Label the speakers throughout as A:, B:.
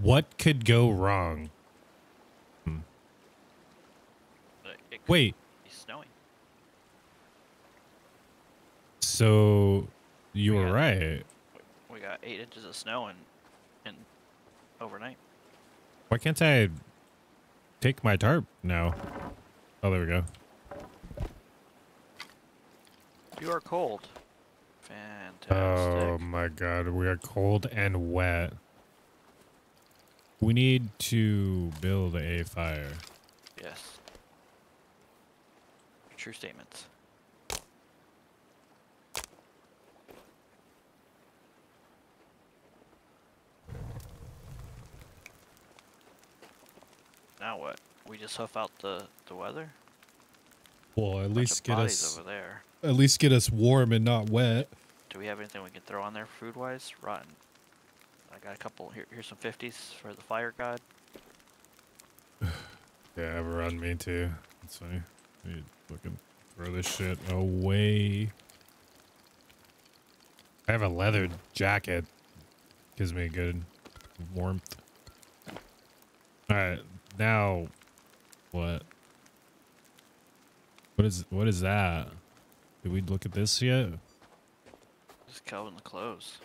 A: What could go wrong?
B: Could
A: Wait,
B: It's snowing.
A: so you were
B: Yeah.
A: right.
B: We- We got eight inches of snow and in overnight.
A: Why can't I take my tarp now? Oh, there we go.
B: You are cold. Fantastic.
A: Oh my god, we are cold and wet. We need to build a fire.
B: Yes. True statements. Now what? We just huff out the the weather.
A: Well, at least get us
B: over there.
A: at least get us warm and not wet.
B: Do we have anything we can throw on there food wise? Rotten. I got a couple. Here, here's some fifties for the fire god.
A: Yeah, have her me too. That's funny. To fucking throw this shit away. I have a leather jacket. Gives me a good warmth. Alright, now what? What is what is that? Did we look at this yet?
B: Just Kelvin the clothes.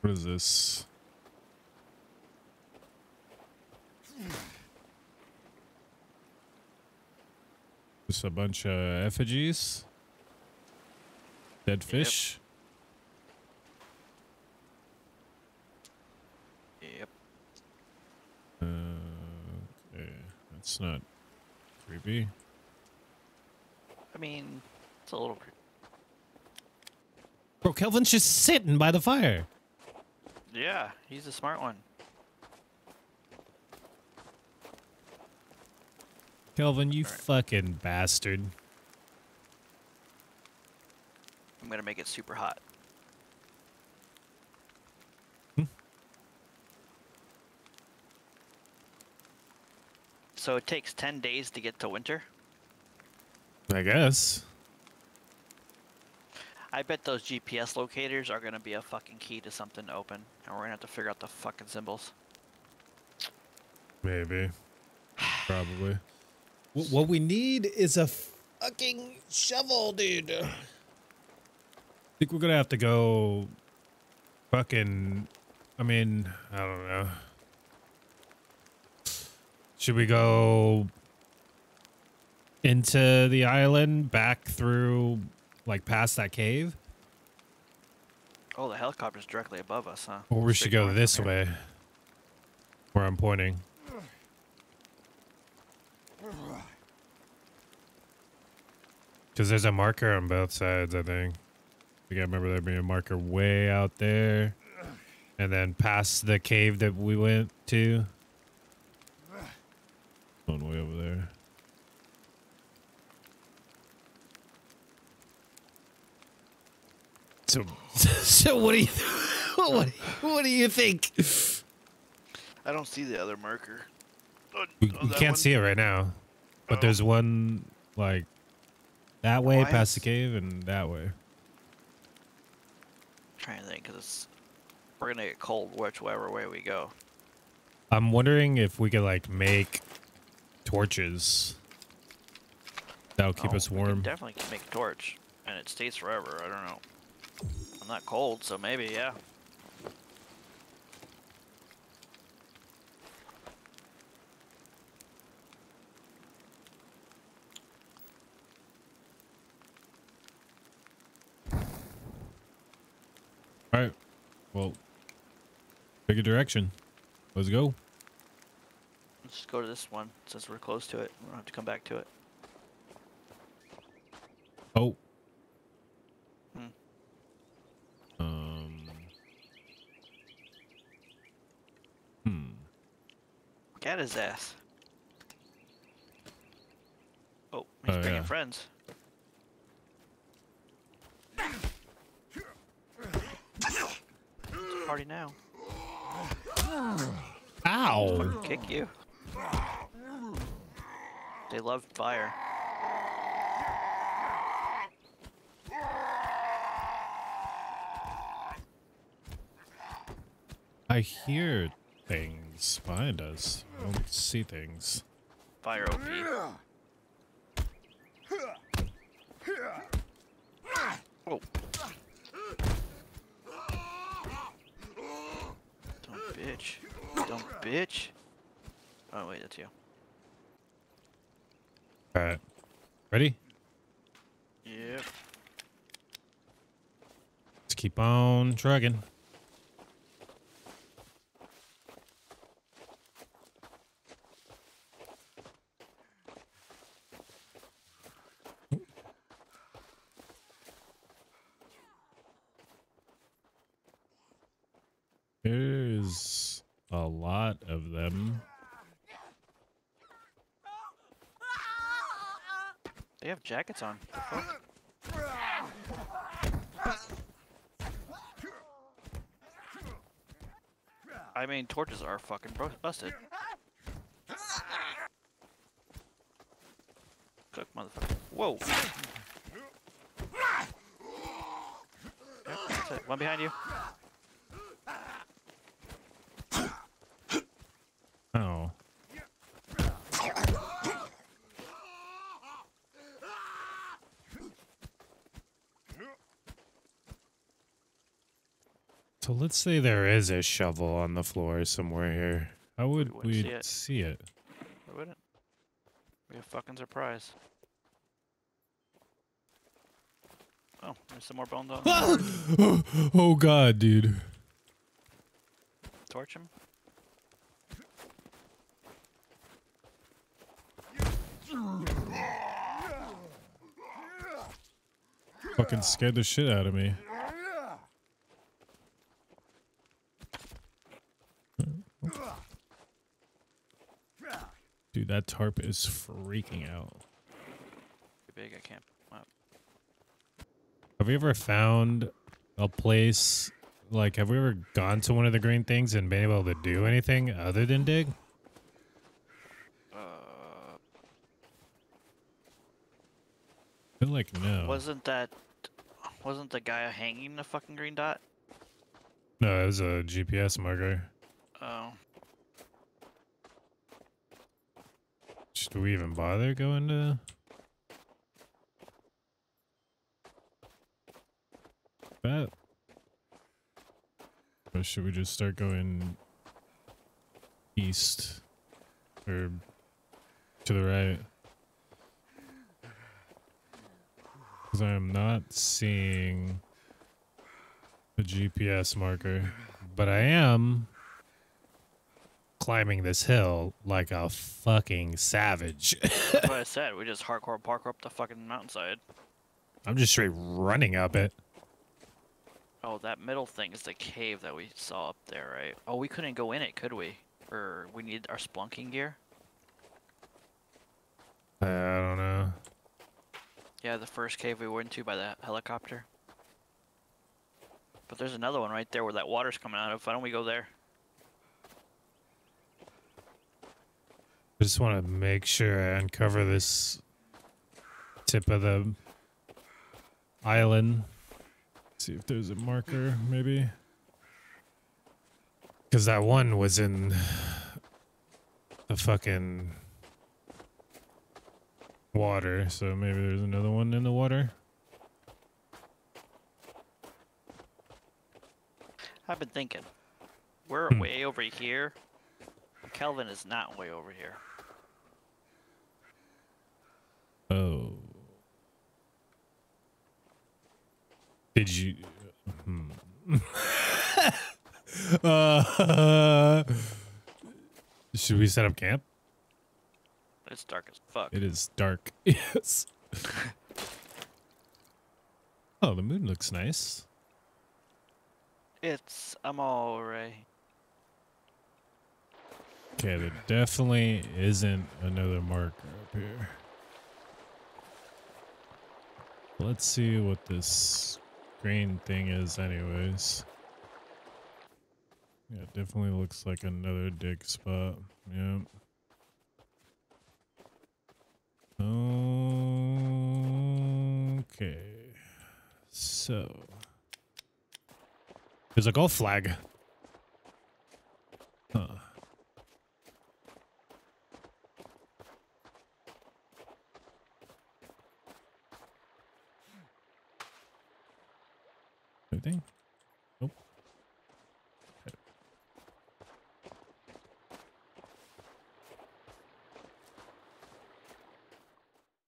A: What is this? Just a bunch of effigies. Dead fish.
B: Yep.
A: Uh, okay, that's not creepy.
B: I mean, it's a little. Cre-
A: Bro, Kelvin's just sitting by the fire.
B: Yeah, he's a smart one.
A: Kelvin, you
B: Alright.
A: fucking bastard.
B: I'm gonna make it super hot.
A: Hmm.
B: So it takes 10 days to get to winter.
A: I guess.
B: I bet those GPS locators are gonna be a fucking key to something to open, and we're gonna have to figure out the fucking symbols.
A: Maybe. Probably. What we need is a fucking shovel, dude. I think we're gonna have to go fucking I mean, I don't know. Should we go into the island back through like past that cave?
B: Oh, the helicopter's directly above us, huh?
A: Or we should go this way. Where I'm pointing. Because there's a marker on both sides, I think. I think I remember there being a marker way out there. And then past the cave that we went to. One way over there. So, so what do you, what, what do you think?
B: I don't see the other marker. Oh,
A: We,
B: oh,
A: we can't
B: one?
A: see it right now, but
B: Oh.
A: there's one like that way
B: Why
A: past the cave and that way.
B: trying to think, because we're gonna get cold whichever way we go.
A: I'm wondering if we could like make torches. That'll keep
B: Oh,
A: us
B: we
A: warm.
B: definitely can make a torch, and it stays forever. I don't know. I'm not cold, so maybe yeah.
A: All right. Well, pick a direction. Let's go.
B: Let's just go to this one since we're close to it. We don't have to come back to it. Cat his ass. Oh, he's
A: Oh,
B: bringing
A: yeah.
B: friends. Party now.
A: Ow!
B: Kick you. They love fire.
A: I hear things behind us. I don't see things.
B: Fire OP. Oh. Dumb bitch. Dumb bitch. Oh wait, that's you.
A: All right. Ready?
B: Yep.
A: Let's keep on trucking. There's a lot of them.
B: They have jackets on. I mean, torches are fucking busted. Cook, motherfucker. Whoa! Yep. One behind you.
A: Oh. So let's say there is a shovel on the floor somewhere here. How would we
B: see it.
A: see it?
B: I wouldn't. Be a fucking surprise. Oh, there's some more bone though.
A: oh, oh god, dude.
B: Torch him.
A: Fucking scared the shit out of me. Dude, that tarp is freaking out.
B: Too big, I can't. Up.
A: Have we ever found a place like have we ever gone to one of the green things and been able to do anything other than dig?
B: Uh,
A: I feel like no.
B: wasn't that? Wasn't the guy hanging the fucking green dot?
A: No, it was a GPS marker.
B: Oh,
A: Should we even bother going to that? Or should we just start going east or to the right? Because I am not seeing the GPS marker, but I am climbing this hill like a fucking savage.
B: that's what I said. We just hardcore parkour up the fucking mountainside.
A: I'm just straight running up it.
B: Oh, that middle thing is the cave that we saw up there, right? Oh, we couldn't go in it, could we? Or we need our splunking gear?
A: I don't know.
B: Yeah, the first cave we went to by the helicopter. But there's another one right there where that water's coming out of. Why don't we go there?
A: I just want to make sure I uncover this tip of the island. See if there's a marker, maybe. Because that one was in the fucking water, so maybe there's another one in the water.
B: I've been thinking. We're
A: Hmm.
B: way over here. Kelvin is not way over here.
A: Oh. Did you? Hmm. uh, should we set up camp?
B: It's dark as fuck.
A: It is dark. Yes. oh, the moon looks nice.
B: It's I'm alright.
A: Okay, there definitely isn't another marker up here. Let's see what this green thing is anyways. Yeah, it definitely looks like another dig spot. Yep. Okay. So there's a golf flag. Anything? Nope.